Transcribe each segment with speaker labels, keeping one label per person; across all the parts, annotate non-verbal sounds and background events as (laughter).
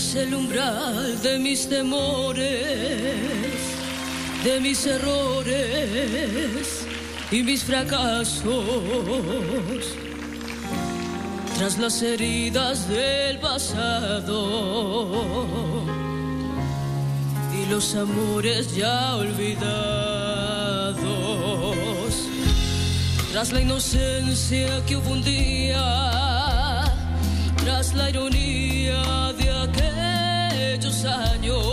Speaker 1: Llenas el umbral de mis temores, de mis errores y mis fracasos. Tras las heridas del pasado y los amores ya olvidados. Tras la inocencia que hubo un día, tras la ironía de aquellos años,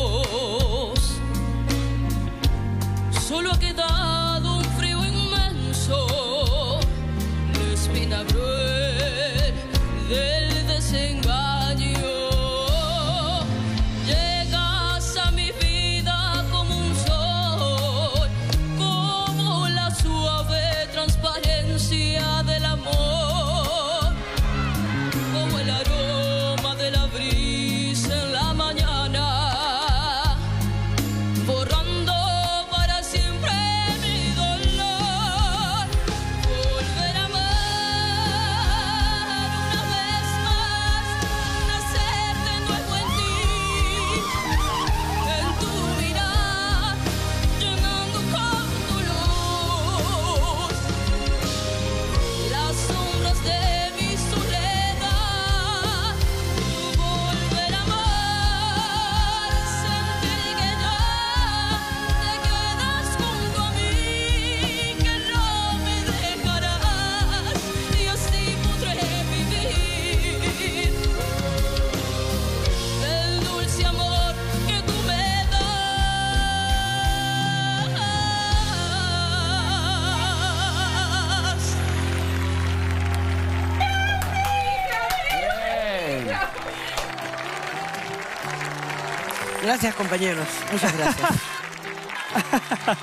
Speaker 2: Gracias, compañeros. Muchas gracias. (laughs)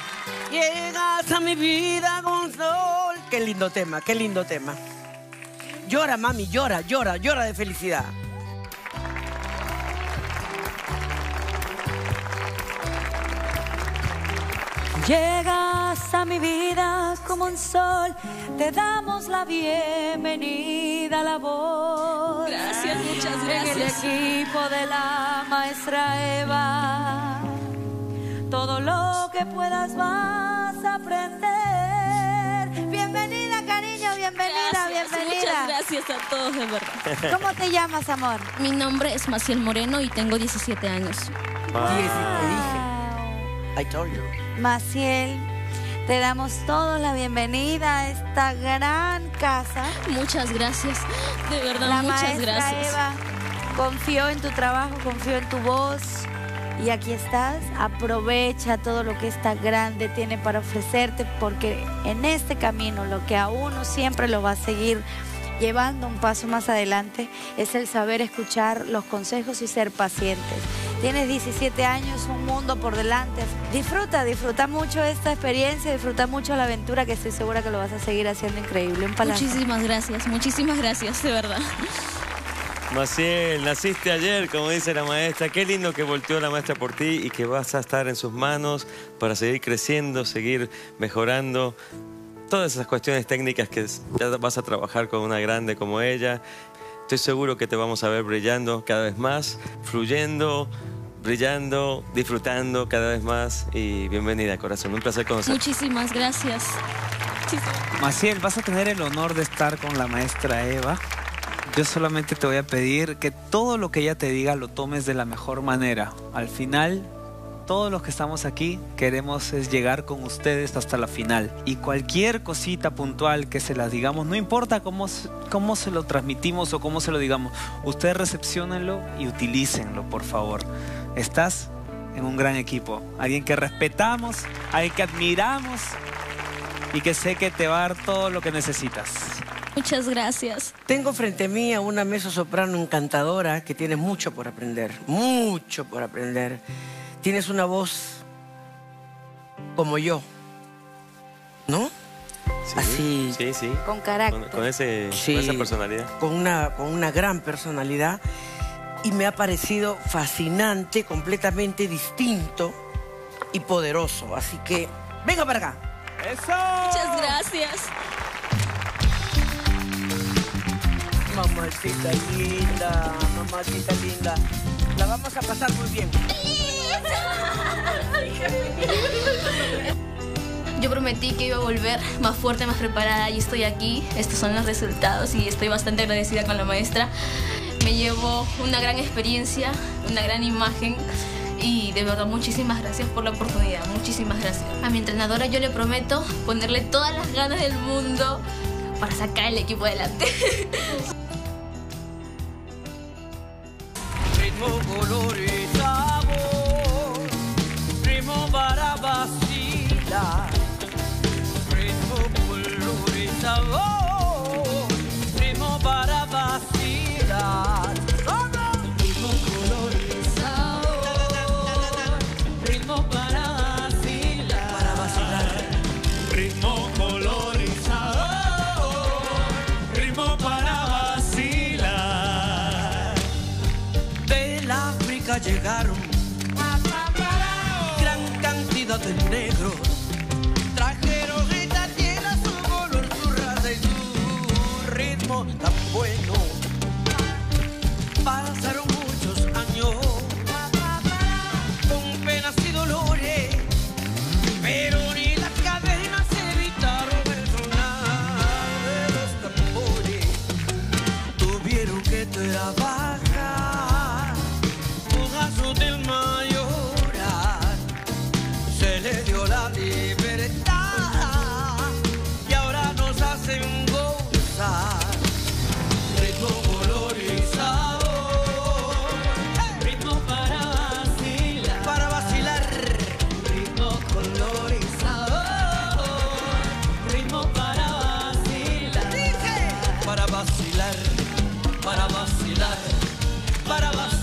Speaker 2: Llegas a mi vida con sol. Qué lindo tema, qué lindo tema. Llora, mami, llora, llora, llora de felicidad.
Speaker 3: Llegas a mi vida como un sol, te damos la bienvenida a la voz.
Speaker 1: Gracias, muchas
Speaker 3: En el
Speaker 1: gracias.
Speaker 3: equipo de la maestra Eva, todo lo que puedas vas a aprender. Bienvenida, cariño, bienvenida,
Speaker 1: Gracias,
Speaker 3: bienvenida.
Speaker 1: Muchas gracias a todos, de verdad.
Speaker 3: ¿Cómo te llamas, amor?
Speaker 1: Mi nombre es Maciel Moreno y tengo 17 años.
Speaker 2: Diez, te dije. I told you.
Speaker 3: Maciel, te damos todos la bienvenida a esta gran casa.
Speaker 1: Muchas gracias, de verdad,
Speaker 3: La
Speaker 1: muchas gracias.
Speaker 3: Eva confió en tu trabajo, confió en tu voz. Y aquí estás, aprovecha todo lo que esta grande tiene para ofrecerte, porque en este camino lo que a uno siempre lo va a seguir llevando un paso más adelante es el saber escuchar los consejos y ser pacientes. Tienes 17 años, un mundo por delante. Disfruta, disfruta mucho esta experiencia, disfruta mucho la aventura que estoy segura que lo vas a seguir haciendo increíble. Un palazo.
Speaker 1: Muchísimas gracias, muchísimas gracias, de verdad.
Speaker 4: Maciel, naciste ayer, como dice la maestra. Qué lindo que volteó la maestra por ti y que vas a estar en sus manos para seguir creciendo, seguir mejorando. Todas esas cuestiones técnicas que ya vas a trabajar con una grande como ella. Estoy seguro que te vamos a ver brillando cada vez más, fluyendo, brillando, disfrutando cada vez más. Y bienvenida, corazón. Un placer conocerte.
Speaker 1: Muchísimas gracias.
Speaker 5: Maciel, vas a tener el honor de estar con la maestra Eva. Yo solamente te voy a pedir que todo lo que ella te diga lo tomes de la mejor manera. Al final, todos los que estamos aquí queremos es llegar con ustedes hasta la final. Y cualquier cosita puntual que se las digamos, no importa cómo, se- cómo se lo transmitimos o cómo se lo digamos, ustedes recepcionenlo y utilícenlo, por favor. Estás en un gran equipo, alguien que respetamos, alguien que admiramos y que sé que te va a dar todo lo que necesitas.
Speaker 1: Muchas gracias.
Speaker 2: Tengo frente a mí a una mezzo soprano encantadora que tiene mucho por aprender, mucho por aprender. Tienes una voz como yo, ¿no?
Speaker 4: Sí,
Speaker 2: Así.
Speaker 4: Sí, sí.
Speaker 3: Con carácter.
Speaker 4: Con, con ese,
Speaker 2: Sí.
Speaker 4: con esa personalidad.
Speaker 2: con una, con una gran personalidad y me ha parecido fascinante, completamente distinto y poderoso. Así que, venga para acá.
Speaker 1: Muchas gracias.
Speaker 2: Mamacita linda, mamacita linda.
Speaker 6: La vamos a pasar muy bien.
Speaker 2: Yo prometí que iba a volver más fuerte, más preparada y estoy aquí. Estos son los resultados y estoy bastante agradecida con la maestra. Me llevo una gran experiencia, una gran imagen y de verdad muchísimas gracias por la oportunidad, muchísimas gracias. A mi entrenadora yo le prometo ponerle todas las ganas del mundo para sacar el equipo adelante. (laughs)
Speaker 7: ritmo, color llegaron gran cantidad de negros. Tan bueno. Pasaron muchos vacilar, para vacilar, para vacilar.